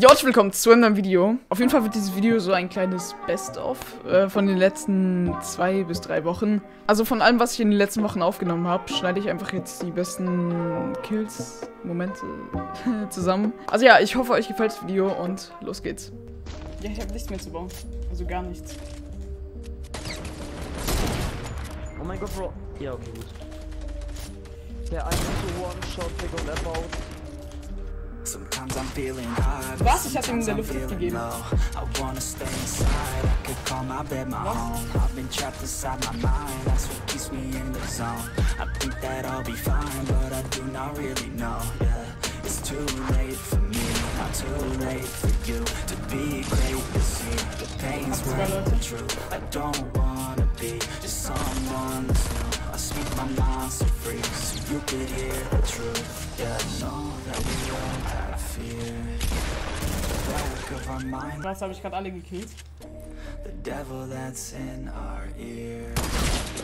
Ja, herzlich willkommen zu einem neuen Video. Auf jeden Fall wird dieses Video so ein kleines Best-of äh, von den letzten zwei bis drei Wochen. Also von allem, was ich in den letzten Wochen aufgenommen habe, schneide ich einfach jetzt die besten Kills, Momente zusammen. Also ja, ich hoffe, euch gefällt das Video und los geht's. Ja, ich habe nichts mehr zu bauen. Also gar nichts. Oh mein Gott, Bro. Ja, okay, gut. Der eine so One-Shot, Digga, und er baut. Sometimes I'm feeling high, Was? Ich hab ihm in der Luft gegeben. I wanna stay inside, I could call my bed my home. I've been trapped inside my mind, that's what keeps me in the zone. I think that I'll be fine, but I do not really know. Yeah, it's too late for me, not too late for you to be great to see. The pain's worth the truth. I don't wanna be just someone that's new. I speak my mind so free, so you could hear the truth. Yeah, I know that we all Was habe ich gerade alle gekillt? the devil that's in our ear.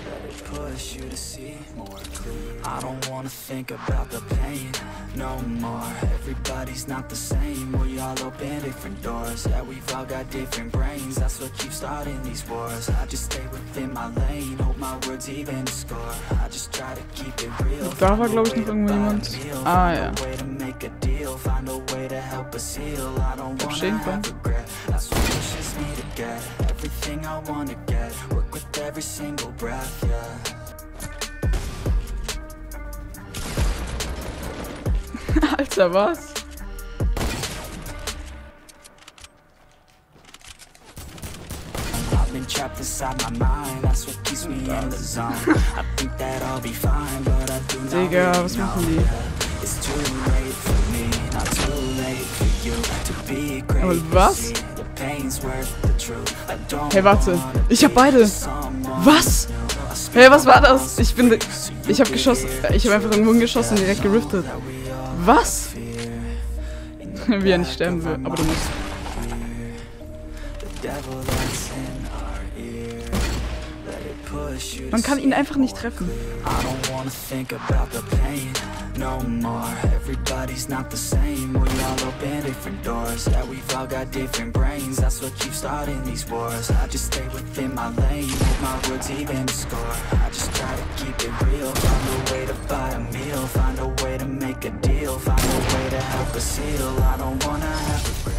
Let it push you to see more clear. I don't wanna think about the pain no more. Everybody's not the same. We all open different doors. Yeah, we've all got different brains. That's what keeps starting these wars. I just stay within my lane. Hope my words even score. I just try to keep it real. Da war, glaube ich, noch irgendwo jemand. Ah, ja. Make a deal. Find a way to help us heal. I don't wanna have regret. That's what pushes me to get everything I wanna get. Work with every single breath, yeah. Alter, was? I've been trapped inside my mind. That's what keeps me in the zone. I think that I'll be fine, but I do not Digga, was machen die? Aber to was? see. The pain's worth the truth. I don't Hey, warte. wanna Ich hab be beide. someone Was? new. I speak Hey, was my war mind das? so Ich bin. free, so you Ich hab could geschossen. hear Ich hab einfach irgendwo hingeschossen und direkt geriftet. that we all Was? fear. In the Wie er nicht back sterben of will, our aber du musst. Man kann ihn einfach nicht treffen. No more. Everybody's not the same. We all open different doors. Yeah, we've all got different brains. That's what these wars. I just stay within my lane. My words even score. I just try to keep it real. Find a way to buy a meal. Find a way to make a deal. Find a way to help. I don't wanna have regret.